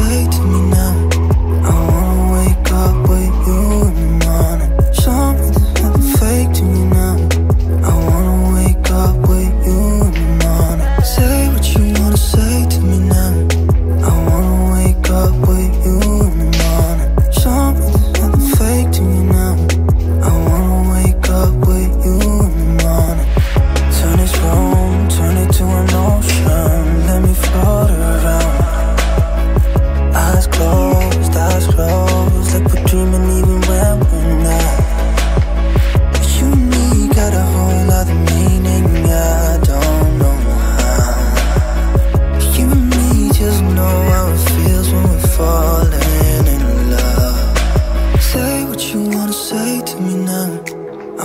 wait.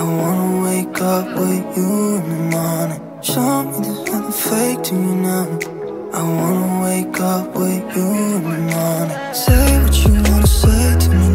wanna wake up with you in the morning. Show me there's nothing fake to you now. I wanna wake up with you in the morning. Say what you wanna say to me.